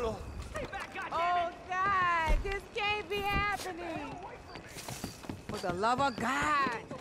solo. Oh, God, this can't be happening. For the love of God.